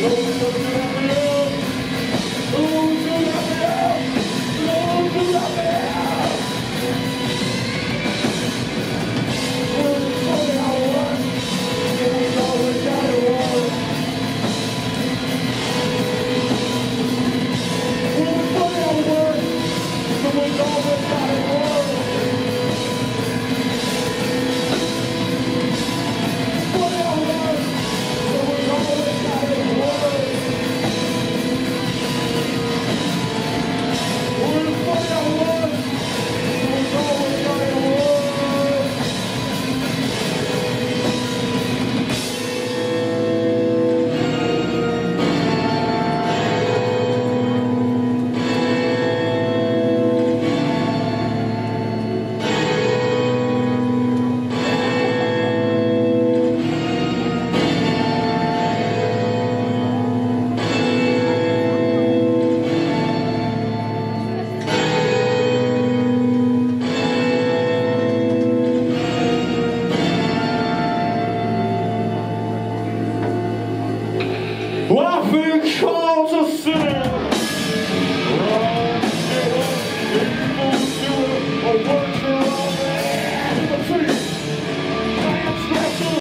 Laughing calls